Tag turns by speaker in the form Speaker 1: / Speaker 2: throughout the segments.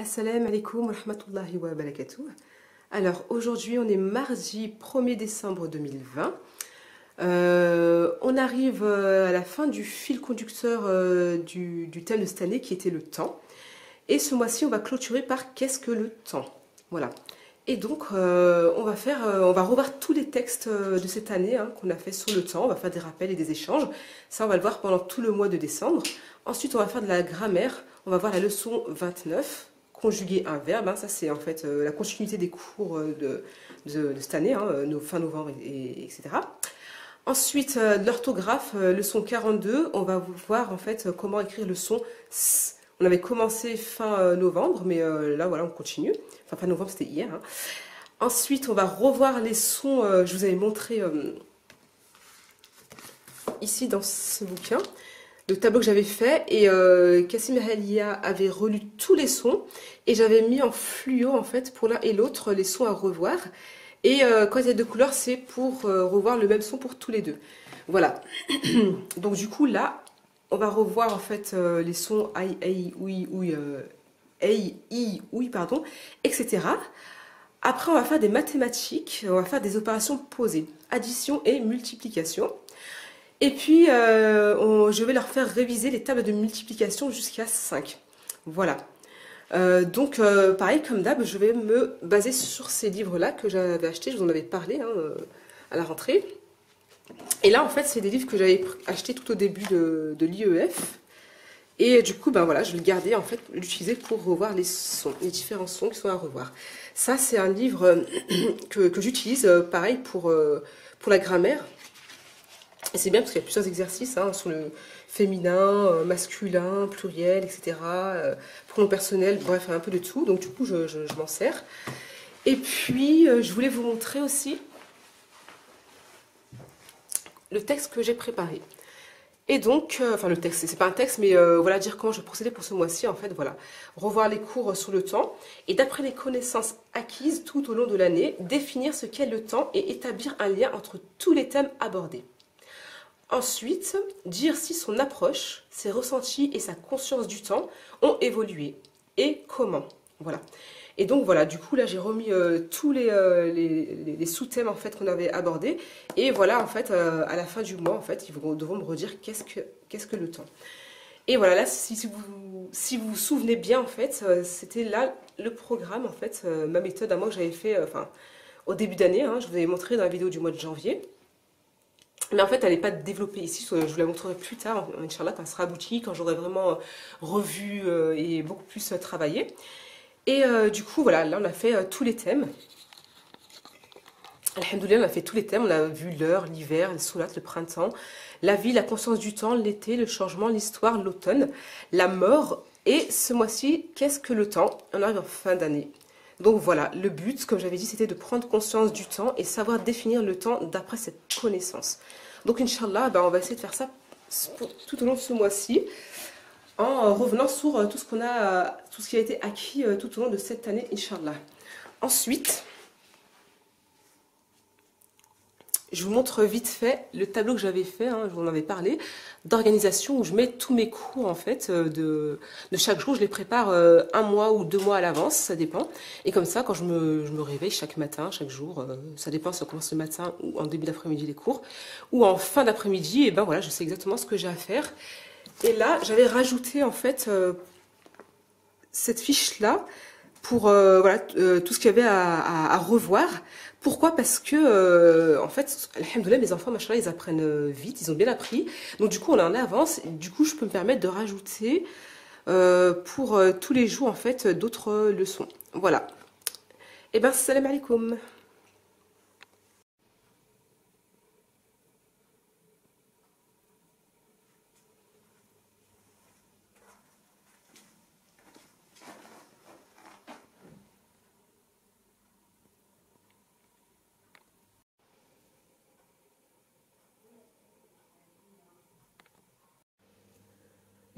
Speaker 1: Assalamu alaikum wa rahmatullahi wa barakatuh. Alors aujourd'hui on est mardi 1er décembre 2020. Euh, on arrive euh, à la fin du fil conducteur euh, du, thème de cette année qui était le temps. Et ce mois-ci on va clôturer par qu'est-ce que le temps? Voilà. Et donc on va faire, on va revoir tous les textes de cette année hein, qu'on a fait sur le temps. On va faire des rappels et des échanges. Ça on va le voir pendant tout le mois de décembre. Ensuite on va faire de la grammaire. On va voir la leçon 29 conjuguer un verbe. Hein, ça, c'est en fait euh, la continuité des cours euh, de, cette année, hein, euh, fin novembre, et, etc. Ensuite, l'orthographe, leçon 42, on va voir en fait comment écrire le son S. On avait commencé fin novembre, mais là, voilà, on continue. Enfin, fin novembre, c'était hier. Hein. Ensuite, on va revoir les sons, je vous avais montré ici dans ce bouquin le tableau que j'avais fait et euh, Halia avait relu tous les sons et j'avais mis en fluo en fait pour l'un et l'autre les sons à revoir. Et euh, quand il y a deux couleurs c'est pour euh, revoir le même son pour tous les deux. Voilà. Donc du coup là on va revoir en fait euh, les sons aïe aïe oui oui aïe i oui pardon etc après on va faire des mathématiques on va faire des opérations posées addition et multiplication et puis, euh, je vais leur faire réviser les tables de multiplication jusqu'à 5. Voilà. Euh, donc, euh, pareil, comme d'hab, je vais me baser sur ces livres-là que j'avais achetés. Je vous en avais parlé hein, à la rentrée. Et là, en fait, c'est des livres que j'avais achetés tout au début de, l'IEF. Et du coup, ben voilà, je vais le garder, en fait, l'utiliser pour revoir les sons, les différents sons qui sont à revoir. Ça, c'est un livre que, j'utilise, pareil, pour, pour la grammaire. Et c'est bien parce qu'il y a plusieurs exercices hein, sur le féminin, euh, masculin, pluriel, etc. Euh, pronom personnel, bref, un peu de tout. Donc du coup, je, m'en sers. Et puis, euh, je voulais vous montrer aussi le texte que j'ai préparé. Et donc, enfin le texte, c'est pas un texte, mais voilà, dire comment je procéder pour ce mois-ci, en fait, voilà. Revoir les cours sur le temps, et d'après les connaissances acquises tout au long de l'année, définir ce qu'est le temps et établir un lien entre tous les thèmes abordés. Ensuite, dire si son approche, ses ressentis et sa conscience du temps ont évolué et comment? Voilà. Et donc voilà, du coup là j'ai remis euh, tous euh, les, sous-thèmes en fait qu'on avait abordés. Et voilà en fait euh, à la fin du mois en fait ils devront me redire qu'est-ce que, que le temps. Et voilà là si, vous, si vous vous souvenez bien en fait c'était là le programme en fait, ma méthode à moi que j'avais fait enfin au début d'année. Hein, je vous avais montré dans la vidéo du mois de janvier. Mais en fait, elle n'est pas développée ici. Je vous la montrerai plus tard, Inch'Allah, quand elle sera aboutie, quand j'aurai vraiment euh, revu euh, et beaucoup plus euh, travaillé. Et du coup, voilà, là, on a fait tous les thèmes. Alhamdoulilah, on a fait tous les thèmes. On a vu l'heure, l'hiver, le solat, le printemps, la vie, la conscience du temps, l'été, le changement, l'histoire, l'automne, la mort. Et ce mois-ci, qu'est-ce que le temps? On arrive en fin d'année. Donc voilà, le but, comme j'avais dit, c'était de prendre conscience du temps et savoir définir le temps d'après cette connaissance. Donc Inch'Allah, ben, on va essayer de faire ça tout au long de ce mois-ci, en revenant sur euh, tout ce qu'on a, tout ce qui a été acquis euh, tout au long de cette année, Inch'Allah. Ensuite, Je vous montre vite fait le tableau que j'avais fait, hein, je vous en avais parlé, d'organisation où je mets tous mes cours en fait euh, de, chaque jour. Je les prépare euh, un mois ou deux mois à l'avance, ça dépend. Et comme ça, quand je me, réveille chaque matin, chaque jour, euh, ça dépend si ça commence le matin ou en début d'après-midi les cours, ou en fin d'après-midi, et ben voilà, je sais exactement ce que j'ai à faire. Et là, j'avais rajouté en fait cette fiche-là pour voilà, tout ce qu'il y avait à revoir pourquoi? Parce que, euh, en fait, alhamdoulilah, mes enfants, machin, ils apprennent euh, vite, ils ont bien appris. Donc, du coup, on en avance. Du coup, je peux me permettre de rajouter euh, pour tous les jours, en fait, d'autres leçons. Voilà. Eh bien, salam alaikum.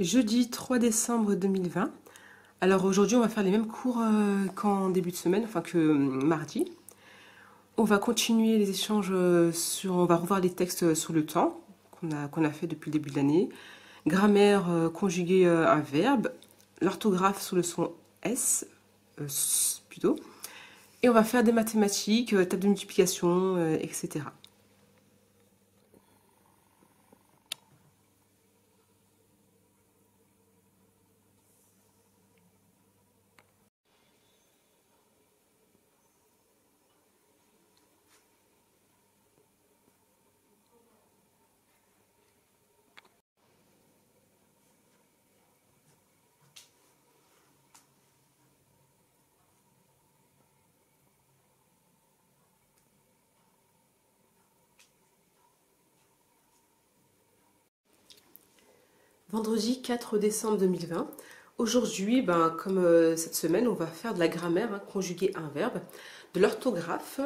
Speaker 1: Jeudi 3 décembre 2020. Alors aujourd'hui, on va faire les mêmes cours euh, qu'en début de semaine, enfin que euh, mardi. On va continuer les échanges euh, sur, on va revoir les textes sur le temps qu'on a, fait depuis le début de l'année. Grammaire, conjuguer un verbe, l'orthographe sous le son S, plutôt. Et on va faire des mathématiques, table de multiplication, etc. Vendredi 4 décembre 2020. Aujourd'hui, ben, comme euh, cette semaine, on va faire de la grammaire, hein, conjuguer un verbe, de l'orthographe,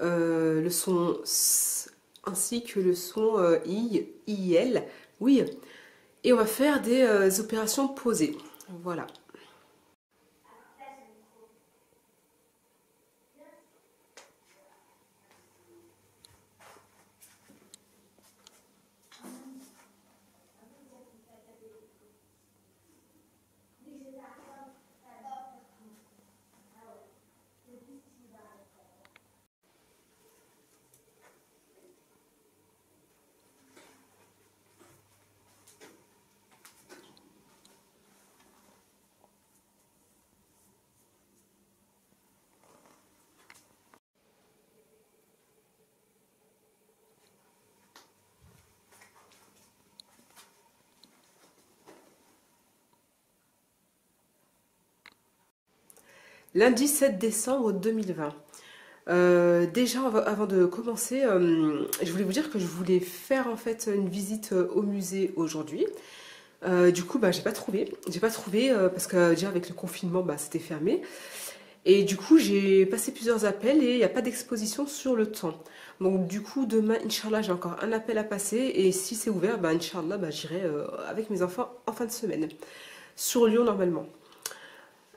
Speaker 1: euh, le son S ainsi que le son euh, I, IL, oui. Et on va faire des opérations posées. Voilà. Lundi 7 décembre 2020. Euh, déjà, avant de commencer, euh, je voulais vous dire que je voulais faire en fait une visite euh, au musée aujourd'hui. du coup, bah, j'ai pas trouvé. J'ai pas trouvé parce que déjà avec le confinement, bah, c'était fermé. Et du coup, j'ai passé plusieurs appels et il n'y a pas d'exposition sur le temps. Donc du coup, demain, Inch'Allah, j'ai encore un appel à passer. Et si c'est ouvert, bah, Inch'Allah, bah, j'irai avec mes enfants en fin de semaine. Sur Lyon, normalement.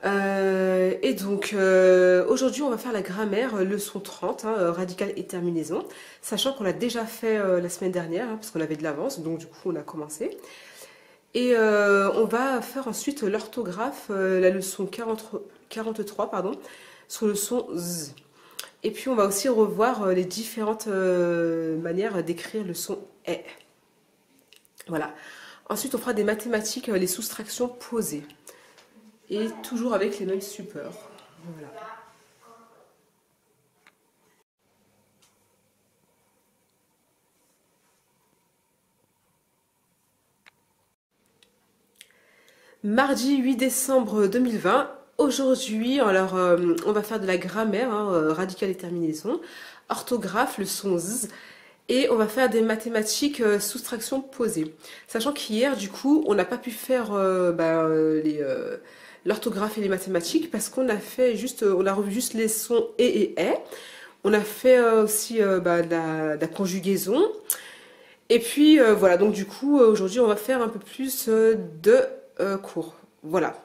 Speaker 1: Euh, et donc, euh, aujourd'hui, on va faire la grammaire, euh, leçon 30, hein, radical et terminaison, sachant qu'on l'a déjà fait la semaine dernière, hein, parce qu'on avait de l'avance, donc du coup, on a commencé. Et on va faire ensuite l'orthographe, la leçon 43, pardon, sur le son Z. Et puis, on va aussi revoir les différentes manières d'écrire le son E. Voilà. Ensuite, on fera des mathématiques, les soustractions posées et toujours avec les mêmes supports. Voilà. Mardi 8 décembre 2020. Aujourd'hui, alors euh, on va faire de la grammaire, hein, euh, radicale et terminaison, orthographe, le son Z, et on va faire des mathématiques euh, soustraction posée. Sachant qu'hier, du coup, on n'a pas pu faire bah, les l'orthographe et les mathématiques parce qu'on a fait juste, euh, on a revu juste les sons et et et. On a fait euh, aussi euh, bah, la, conjugaison. Et puis voilà, donc du coup aujourd'hui on va faire un peu plus de cours. Voilà.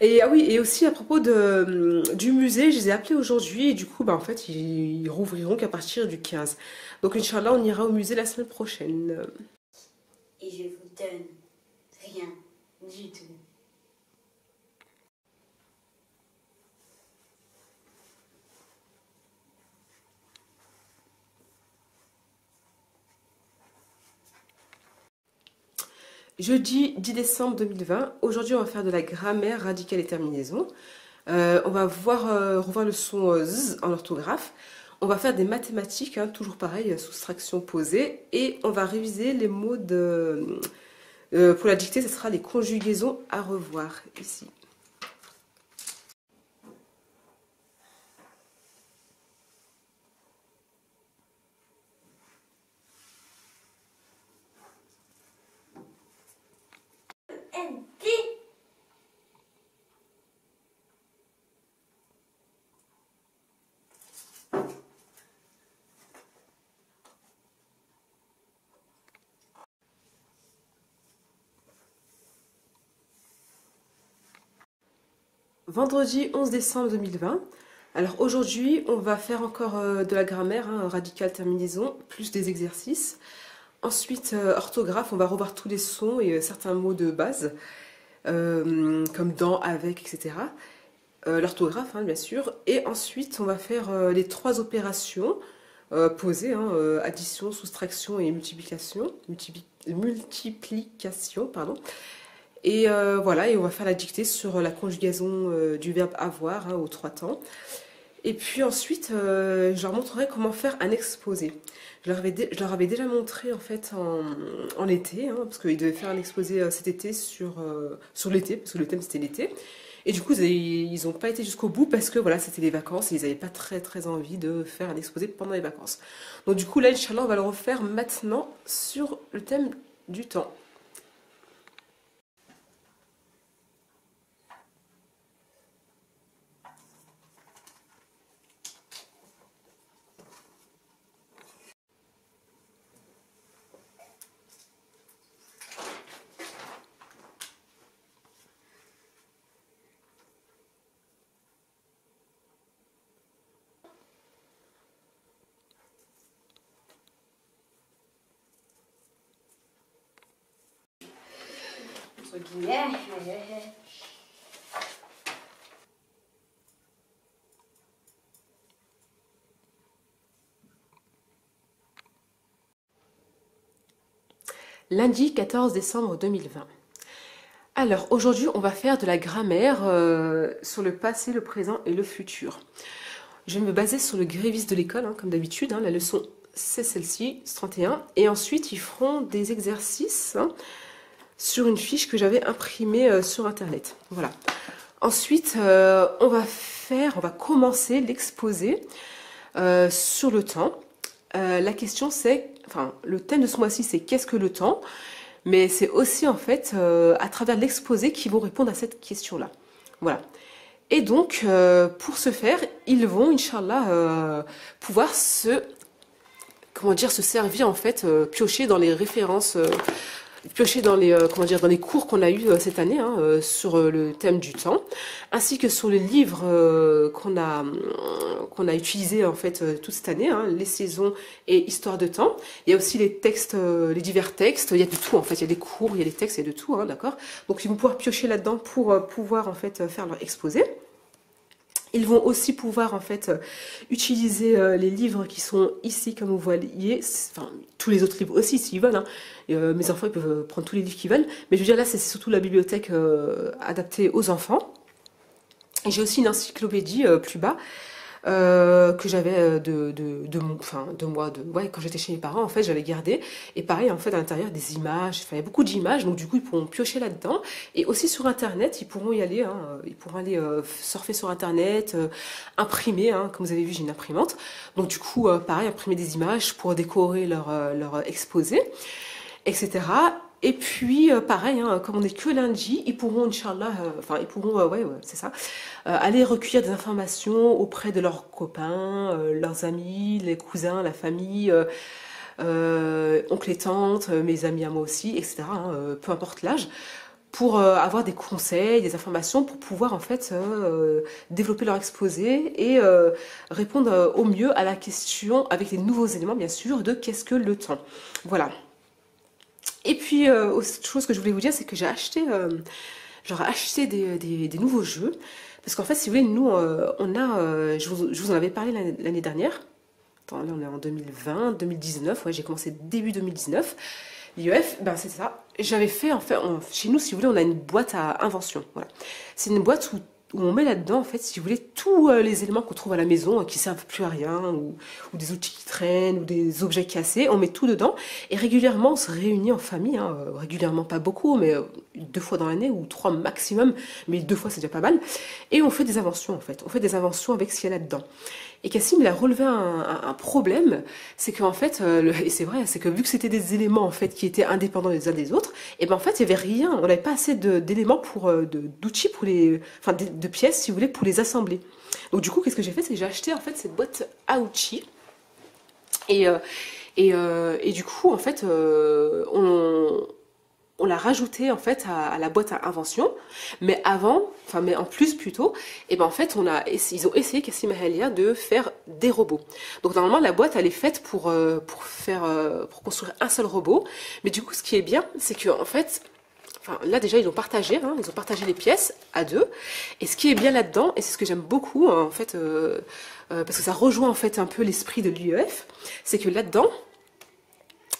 Speaker 1: Et ah oui, et aussi à propos de, du musée, je les ai appelés aujourd'hui et du coup bah, en fait ils, rouvriront qu'à partir du 15. Donc Inch'Allah on ira au musée la semaine prochaine.
Speaker 2: Et je vous donne rien du tout.
Speaker 1: Jeudi 10 décembre 2020. Aujourd'hui, on va faire de la grammaire radicale et terminaison. Euh, on va voir, euh, revoir le son euh, Z en orthographe. On va faire des mathématiques, hein, toujours pareil, soustraction posée. Et on va réviser les mots de... pour la dictée, ce sera les conjugaisons à revoir ici. Vendredi 11 décembre 2020. Alors aujourd'hui, on va faire encore euh, de la grammaire, hein, radical terminaison, plus des exercices. Ensuite, euh, orthographe, on va revoir tous les sons et euh, certains mots de base, comme dans, avec, etc. l'orthographe hein, bien sûr, et ensuite on va faire les trois opérations posées, hein, addition, soustraction et multiplication, multiplication, pardon. Et voilà, et on va faire la dictée sur la conjugaison du verbe avoir hein, aux trois temps. Et puis ensuite, je leur montrerai comment faire un exposé. Je leur avais, déjà montré en fait en, été, hein, parce qu'ils devaient faire un exposé euh, cet été sur, euh, sur l'été, parce que le thème c'était l'été. Et du coup, ils n'ont pas été jusqu'au bout parce que voilà, c'était les vacances et ils n'avaient pas très très envie de faire un exposé pendant les vacances. Donc du coup, là, Inch'Allah, on va le refaire maintenant sur le thème du temps. Lundi 14 décembre 2020. Alors aujourd'hui on va faire de la grammaire euh, sur le passé, le présent et le futur. Je vais me baser sur le grévis de l'école, hein, comme d'habitude. Hein. la leçon c'est celle-ci, 31. Et ensuite ils feront des exercices. Hein, sur une fiche que j'avais imprimée euh, sur internet. Voilà. Ensuite, euh, on va faire, on va commencer l'exposé euh, sur le temps. la question c'est, enfin, le thème de ce mois-ci c'est qu'est-ce que le temps? Mais c'est aussi en fait à travers l'exposé qu'ils vont répondre à cette question-là. Voilà. Et donc, pour ce faire, ils vont, Inch'Allah, pouvoir se, comment dire, se servir en fait, piocher dans les références piocher dans les, euh, comment dire, dans les cours qu'on a eu euh, cette année hein, euh, sur le thème du temps, ainsi que sur les livres qu'on a, qu'on a utilisés en fait toute cette année, hein, les saisons et histoire de temps. Il y a aussi les textes, les divers textes, il y a de tout en fait, il y a des cours, il y a des textes, il y a de tout, hein, d'accord? Donc ils vont pouvoir piocher là-dedans pour pouvoir en fait faire leur exposé. Ils vont aussi pouvoir en fait utiliser les livres qui sont ici comme vous voyez, enfin tous les autres livres aussi s'ils veulent, hein, euh, mes enfants ils peuvent euh, prendre tous les livres qu'ils veulent. Mais je veux dire là c'est surtout la bibliothèque euh, adaptée aux enfants. J'ai aussi une encyclopédie plus bas que j'avais de, de, de, enfin, de moi, de, ouais, quand j'étais chez mes parents, en fait, j'avais gardé. Et pareil, en fait, à l'intérieur, des images, il y a beaucoup d'images, donc du coup, ils pourront piocher là-dedans. Et aussi sur Internet, ils pourront y aller, hein, ils pourront aller surfer sur Internet, imprimer, hein, comme vous avez vu, j'ai une imprimante. Donc du coup, pareil, imprimer des images pour décorer leur, leur exposé etc. Et puis, euh, pareil, hein, comme on n'est que lundi, ils pourront, Inch'Allah, euh, enfin, ils pourront, euh, ouais, c'est ça, aller recueillir des informations auprès de leurs copains, leurs amis, les cousins, la famille, oncles et tantes, mes amis à moi aussi, etc., hein, peu importe l'âge, pour avoir des conseils, des informations, pour pouvoir, en fait, développer leur exposé et répondre au mieux à la question, avec les nouveaux éléments, bien sûr, de qu'est-ce que le temps. Voilà. Et puis, euh, autre chose que je voulais vous dire, c'est que j'ai acheté, euh, acheté des, nouveaux jeux. Parce qu'en fait, si vous voulez, nous, euh, on a, je vous, en avais parlé l'année dernière. Attends, là, on est en 2020, 2019. Ouais, j'ai commencé début 2019. L'IEF, ben c'est ça. J'avais fait, en fait, chez nous, si vous voulez, on a une boîte à invention. Voilà. C'est une boîte où où on met là-dedans, en fait, si vous voulez, tous euh, les éléments qu'on trouve à la maison, qui qui servent plus à rien, ou, des outils qui traînent, ou des objets cassés, on met tout dedans. Et régulièrement, on se réunit en famille, hein, euh, régulièrement pas beaucoup, mais euh, deux fois dans l'année, ou trois maximum, mais deux fois c'est déjà pas mal. Et on fait des inventions, en fait. On fait des inventions avec ce qu'il y a là-dedans. Et Cassim, il a relevé un, problème, c'est qu'en fait, euh, et c'est vrai, c'est que vu que c'était des éléments en fait qui étaient indépendants les uns des autres, et ben en fait, il y avait rien, on n'avait pas assez d'éléments pour euh, d'outils pour les, enfin de, pièces, si vous voulez, pour les assembler. Donc du coup, qu'est-ce que j'ai fait, c'est que j'ai acheté en fait cette boîte Aouchi. Et, euh, et, et, du coup, en fait, on, on l'a rajouté en fait à, la boîte à invention, mais avant, enfin mais en plus plutôt, et eh ben en fait ils ont essayé Cassim Halia de faire des robots. Donc normalement la boîte elle est faite pour euh, pour faire euh, pour construire un seul robot, mais du coup ce qui est bien c'est que en fait là déjà ils ont partagé, hein, ils ont partagé les pièces à deux. Et ce qui est bien là-dedans, et c'est ce que j'aime beaucoup en fait, euh, parce que ça rejoint en fait un peu l'esprit de l'UEF, c'est que là-dedans,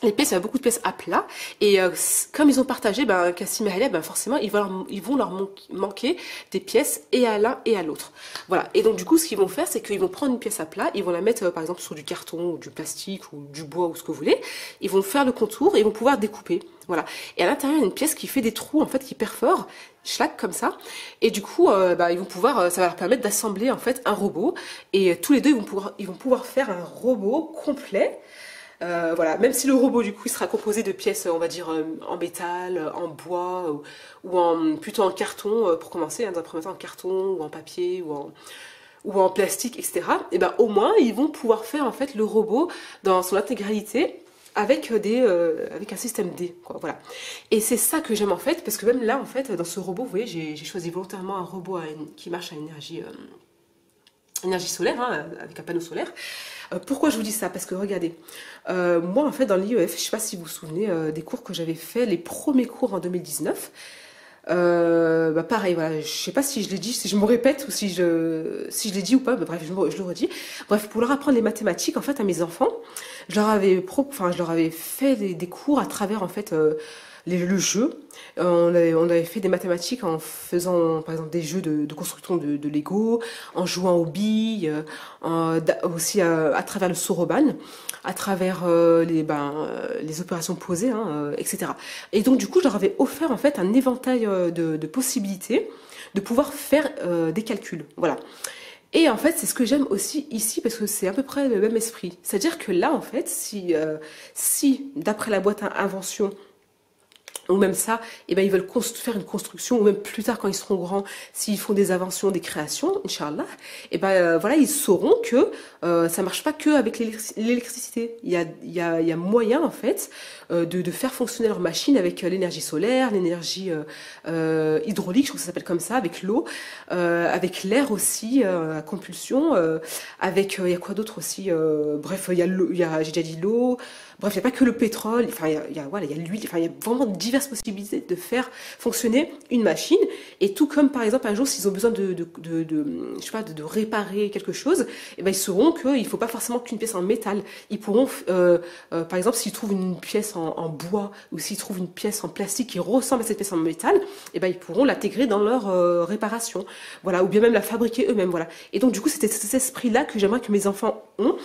Speaker 1: les pièces, il y a beaucoup de pièces à plat. Et euh, comme ils ont partagé, ben, Cassim et Halia, ben, forcément, ils vont leur, ils vont leur manquer des pièces et à l'un et à l'autre. Voilà. Et donc, du coup, ce qu'ils vont faire, c'est qu'ils vont prendre une pièce à plat, ils vont la mettre, euh, par exemple, sur du carton ou du plastique ou du bois ou ce que vous voulez. Ils vont faire le contour et ils vont pouvoir découper. Voilà. Et à l'intérieur, il y a une pièce qui fait des trous, en fait, qui perfore, schlack, comme ça. Et du coup, euh, bah, ils vont pouvoir, ça va leur permettre d'assembler, en fait, un robot. Et tous les deux, ils vont pouvoir, ils vont pouvoir faire un robot complet. Euh, voilà, même si le robot du coup sera composé de pièces, on va dire euh, en métal, euh, en bois ou, plutôt en carton pour commencer, hein, dans un premier temps en carton ou en papier ou en plastique, etc. Et ben au moins ils vont pouvoir faire en fait le robot dans son intégralité avec des avec un système D quoi, voilà et c'est ça que j'aime en fait parce que même là en fait dans ce robot vous voyez j'ai choisi volontairement un robot qui marche à énergie énergie solaire hein, avec un panneau solaire euh, pourquoi je vous dis ça? Parce que regardez, euh, moi en fait dans l'IEF, je ne sais pas si vous vous souvenez euh, des cours que j'avais fait, les premiers cours en 2019. bah pareil, voilà, je sais pas si je l'ai dit, si je me répète ou si je, si je l'ai dit ou pas, bref, je, le redis. Bref, pour leur apprendre les mathématiques, en fait, à mes enfants, je leur avais, enfin, je leur avais fait des, cours à travers, en fait, le jeu. On avait, fait des mathématiques en faisant, par exemple, des jeux de, construction de, Lego, en jouant aux billes, euh, aussi à, travers le soroban, à travers euh, les, ben, euh, les opérations posées, hein, etc. Et donc, du coup, je leur avais offert, en fait, un éventail de, possibilités de pouvoir faire des calculs. Voilà. Et en fait, c'est ce que j'aime aussi ici parce que c'est à peu près le même esprit. C'est-à-dire que là, en fait, si, si d'après la boîte à invention, ou même ça, eh ben, ils veulent faire une construction, ou même plus tard quand ils seront grands, s'ils font des inventions, des créations, Inch'Allah, eh ben, euh, voilà, ils sauront que euh, ça marche pas que avec l'électricité. Il y a, il y, a, y a moyen, en fait, euh, de, de, faire fonctionner leur machine avec euh, l'énergie solaire, l'énergie euh, hydraulique, je crois que ça s'appelle comme ça, avec l'eau, avec l'air aussi, à compulsion, avec, il y a quoi d'autre aussi Bref, il y a, a j'ai déjà dit l'eau, Bref, il n'y a pas que le pétrole, enfin, il y a, l'huile, enfin, il y a vraiment diverses possibilités de faire fonctionner une machine. Et tout comme, par exemple, un jour, s'ils ont besoin de, sais pas, de, réparer quelque chose, eh ben, ils sauront qu'il ne faut pas forcément qu'une pièce en métal. Ils pourront, euh, euh, par exemple, s'ils trouvent une pièce en, en bois ou s'ils trouvent une pièce en plastique qui ressemble à cette pièce en métal, eh ben, ils pourront l'intégrer dans leur euh, réparation. Voilà, ou bien même la fabriquer eux-mêmes. Voilà. Et donc, du coup, c'était cet esprit-là que j'aimerais que mes enfants ont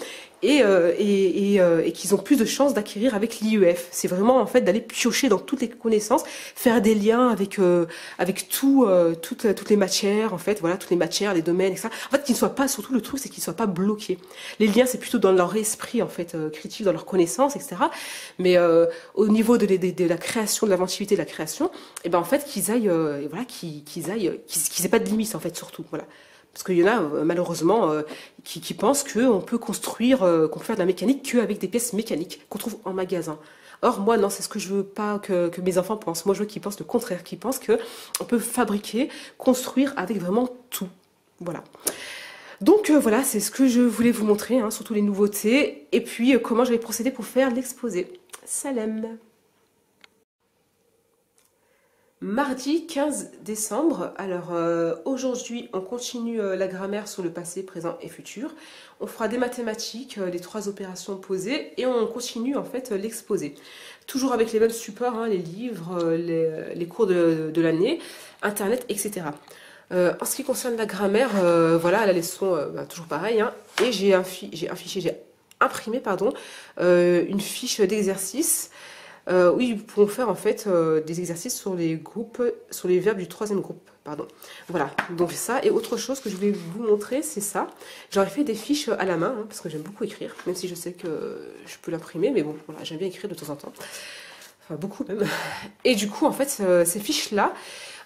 Speaker 1: et, euh, et, euh, et qu'ils ont plus de chances d'acquérir avec l'IEF. C'est vraiment en fait d'aller piocher dans toutes les connaissances, faire des liens avec euh, avec tout, toutes, toutes les matières en fait, voilà toutes les matières, les domaines, etc. En fait, qu'ils ne soient pas, surtout le truc, c'est qu'ils ne soient pas bloqués. Les liens, c'est plutôt dans leur esprit en fait critique, dans leurs connaissances, etc. Mais au niveau de, la création, de l'inventivité de la création, et eh ben en fait qu'ils aillent, voilà, qu'ils qu'ils aillent, qu'ils aient pas de limites en fait surtout, voilà. Parce qu'il y en a euh, malheureusement euh, qui, pensent qu'on peut construire, euh, qu'on peut faire de la mécanique qu'avec des pièces mécaniques qu'on trouve en magasin. Or, moi, non, c'est ce que je veux pas que, que, mes enfants pensent. Moi, je veux qu'ils pensent le contraire, qu'ils pensent qu'on peut fabriquer, construire avec vraiment tout. Voilà. Donc voilà, c'est ce que je voulais vous montrer, hein, surtout les nouveautés, et puis comment j'avais procédé pour faire l'exposé. Salam Mardi 15 décembre, alors euh, aujourd'hui on continue euh, la grammaire sur le passé, présent et futur. On fera des mathématiques, euh, les trois opérations posées et on continue en fait l'exposé. Toujours avec les mêmes supports, hein, les livres, les, cours de, l'année, internet, etc. en ce qui concerne la grammaire, voilà la leçon, bah, toujours pareil, hein, et j'ai un, fichier, j'ai imprimé pardon, une fiche d'exercice euh, oui, nous pouvons faire en fait euh, des exercices sur les groupes, sur les verbes du troisième groupe. Pardon. Voilà, donc ça. Et autre chose que je voulais vous montrer, c'est ça. J'aurais fait des fiches à la main, hein, parce que j'aime beaucoup écrire, même si je sais que je peux l'imprimer, mais bon, voilà, j'aime bien écrire de temps en temps. Enfin, beaucoup même. Et du coup, en fait, euh, ces fiches-là,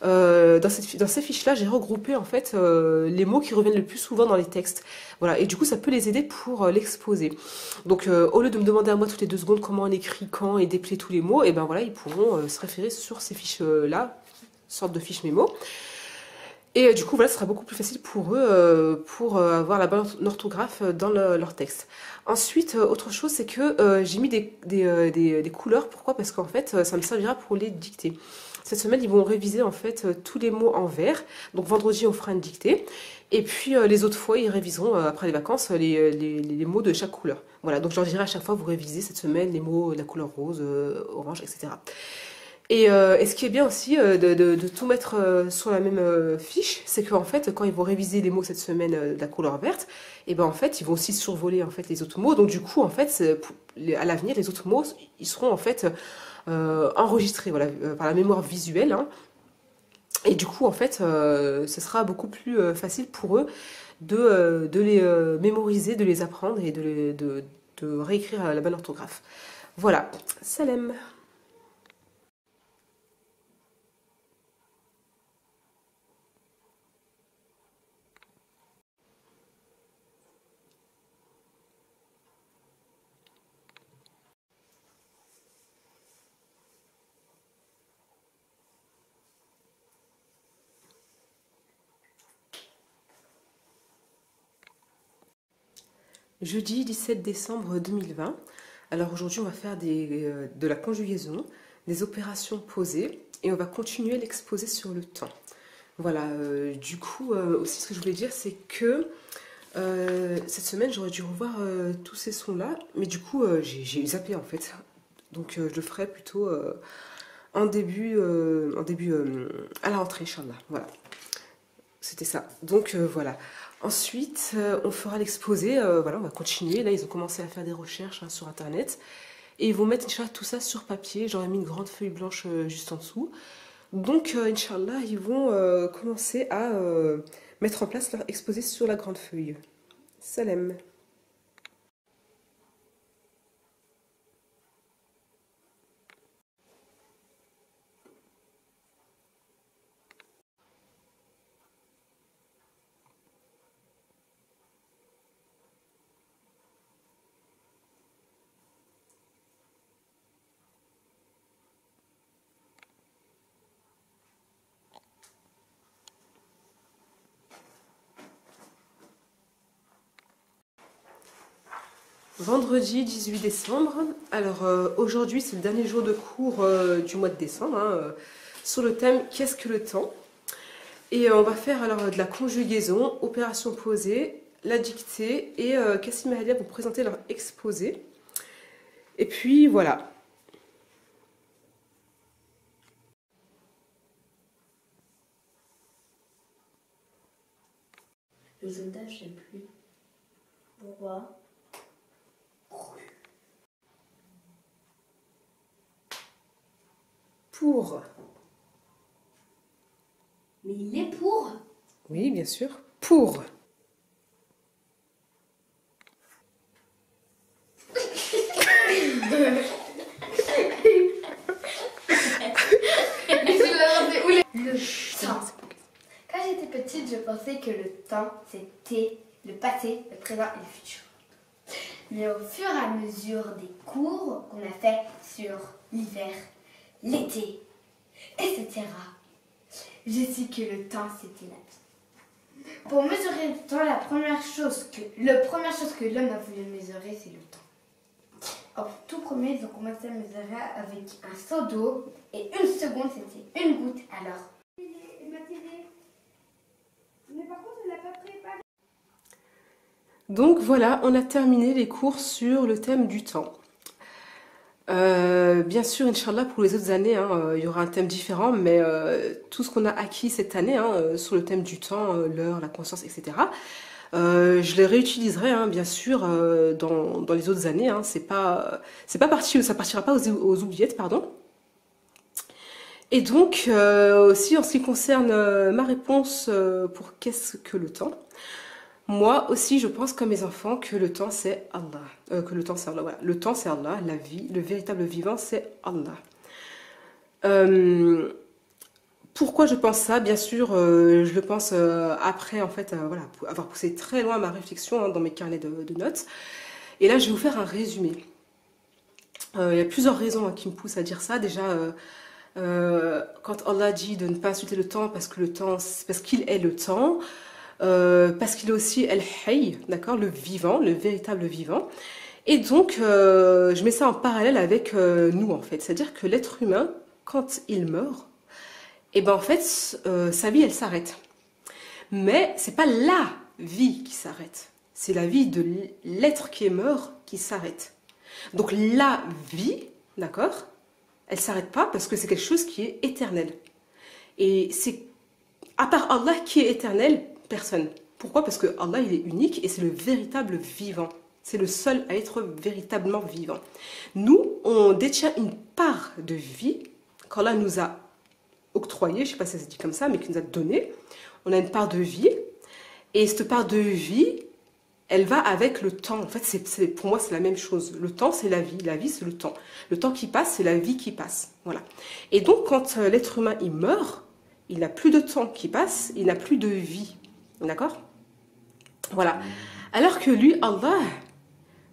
Speaker 1: euh, dans, cette, dans, ces fiches-là, j'ai regroupé en fait euh, les mots qui reviennent le plus souvent dans les textes. Voilà, et du coup, ça peut les aider pour euh, l'exposer. Donc, au lieu de me demander à moi toutes les deux secondes comment on écrit quand et déplier tous les mots, et ben voilà, ils pourront se référer sur ces fiches-là, sorte de fiches mémo. Et du coup, voilà, ce sera beaucoup plus facile pour eux pour avoir la bonne orthographe dans leur texte. Ensuite, autre chose, c'est que j'ai mis des, des, des, couleurs. Pourquoi? Parce qu'en fait, ça me servira pour les dicter. Cette semaine, ils vont réviser en fait tous les mots en vert. Donc vendredi, on fera une dictée. Et puis les autres fois, ils réviseront après les vacances les, les, mots de chaque couleur. Voilà, donc je leur dirai à chaque fois, vous révisez cette semaine les mots, la couleur rose, orange, etc. Euh, et, ce qui est bien aussi euh, de, tout mettre euh, sur la même fiche, c'est qu'en fait, quand ils vont réviser les mots cette semaine de la couleur verte, et ben en fait, ils vont aussi survoler en fait les autres mots. Donc du coup, en fait, à l'avenir, les autres mots, ils seront en fait enregistrés, voilà, par la mémoire visuelle. Hein. Et du coup, en fait, ce sera beaucoup plus facile pour eux de, les mémoriser, de les apprendre et de, de réécrire la bonne orthographe. Voilà, salam Jeudi 17 décembre 2020. Alors aujourd'hui, on va faire euh, de la conjugaison, des opérations posées et on va continuer l'exposé sur le temps. Voilà, euh, du coup, euh, aussi ce que je voulais dire, c'est que cette semaine, j'aurais dû revoir tous ces sons-là, mais du coup, j'ai zappé en fait. Donc je le ferai plutôt en début, en début à la rentrée, Inch'Allah. Voilà, c'était ça. Donc voilà. Ensuite, euh, on fera l'exposé. Euh, voilà, on va continuer. Là, ils ont commencé à faire des recherches hein, sur Internet. Et ils vont mettre, tout ça sur papier. J'aurais mis une grande feuille blanche euh, juste en dessous. Donc, Inch'Allah, ils vont commencer à mettre en place leur exposé sur la grande feuille. Salem. Vendredi 18 décembre. Alors euh, aujourd'hui c'est le dernier jour de cours euh, du mois de décembre hein, euh, sur le thème Qu'est-ce que le temps? Et on va faire alors de la conjugaison, opération posée, la dictée et Cassim et Halia vont présenter leur exposé. Et puis voilà.
Speaker 2: Je sais plus. Pourquoi?
Speaker 1: Pour.
Speaker 2: Mais il est pour
Speaker 1: Oui, bien sûr. Pour.
Speaker 3: Le temps. Quand j'étais petite, je pensais que le temps, c'était le passé, le présent et le futur. Mais au fur et à mesure des cours qu'on a fait sur l'hiver, l'été, etc., je sais que le temps, c'était la. Pour mesurer le temps, la première chose que, première chose que l'homme a voulu mesurer, c'est le temps. Alors, tout premier, ils ont commencé à mesurer avec un seau d'eau et une seconde, c'était une goutte. Alors.
Speaker 1: Donc voilà, on a terminé les cours sur le thème du temps. Euh, bien sûr, Inch'Allah, pour les autres années, hein, euh, il y aura un thème différent, mais euh, tout ce qu'on a acquis cette année hein, sur le thème du temps, l'heure, la conscience, etc., je les réutiliserai, hein, bien sûr, dans, les autres années. c'est pas, c'est pas parti, ça partira pas aux, aux oubliettes, pardon. Et donc, aussi en ce qui concerne ma réponse pour qu'est-ce que le temps, moi aussi, je pense comme mes enfants que le temps c'est Allah. Euh, que le temps c'est Allah. Le temps c'est Allah. La vie, le véritable vivant c'est Allah. Euh, pourquoi je pense ça? Bien sûr, euh, je le pense après en fait, voilà, avoir poussé très loin ma réflexion hein, dans mes carnets de, notes. Et là, je vais vous faire un résumé. Il y a plusieurs raisons hein, qui me poussent à dire ça. Déjà, quand Allah dit de ne pas insulter le temps parce que le temps, parce qu'il est le temps, euh, parce qu'il est aussi El Hayy, d'accord, le vivant, le véritable vivant. Et donc, euh, je mets ça en parallèle avec euh, nous, en fait. C'est-à-dire que l'être humain, quand il meurt, et eh ben en fait, sa vie, elle s'arrête. Mais c'est pas la vie qui s'arrête. C'est la vie de l'être qui est mort qui s'arrête. Donc la vie, d'accord, elle s'arrête pas parce que c'est quelque chose qui est éternel. Et c'est à part Allah qui est éternel, personne. Pourquoi? Parce que Allah, il est unique et c'est le véritable vivant. C'est le seul à être véritablement vivant. Nous, on détient une part de vie qu'Allah nous a octroyée, je ne sais pas si ça se dit comme ça, mais qu'il nous a donné. On a une part de vie. Et cette part de vie, elle va avec le temps. En fait, pour moi, c'est la même chose. Le temps, c'est la vie. La vie, c'est le temps. Le temps qui passe, c'est la vie qui passe. Voilà. Et donc, quand euh, l'être humain, il meurt, il n'a plus de temps qui passe, il n'a plus de vie. D'accord? Voilà. Alors que lui, Allah,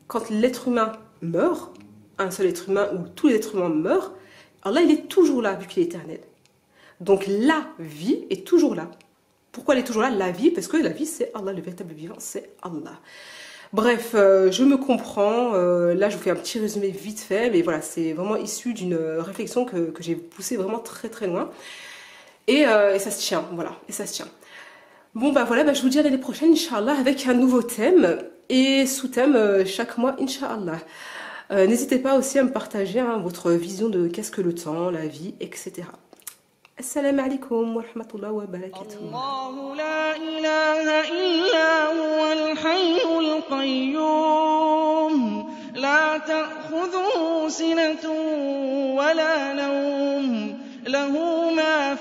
Speaker 1: quand l'être humain meurt, un seul être humain ou tous les êtres humains meurent, Allah, il est toujours là vu qu'il est éternel. Donc la vie est toujours là. Pourquoi elle est toujours là? La vie, parce que la vie, c'est Allah, le véritable vivant, c'est Allah. Bref, euh, je me comprends. Euh, là, je vous fais un petit résumé vite fait, mais voilà, c'est vraiment issu d'une réflexion que, j'ai poussée vraiment très très loin. Et, euh, et, ça se tient, voilà, et ça se tient. Bon, bah voilà, bah, je vous dis à l'année prochaine, Inch'Allah, avec un nouveau thème et sous-thème euh, chaque mois, Inch'Allah. Euh, N'hésitez pas aussi à me partager hein, votre vision de qu'est-ce que le temps, la vie, etc. السلام عليكم ورحمة الله وبركاته
Speaker 4: الله لا إله إلا هو الحي القيوم لا تأخذه سنة ولا نوم له ما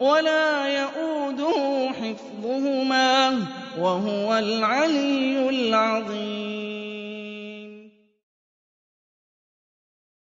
Speaker 4: ولا يئوده حفظهما وهو العلي العظيم.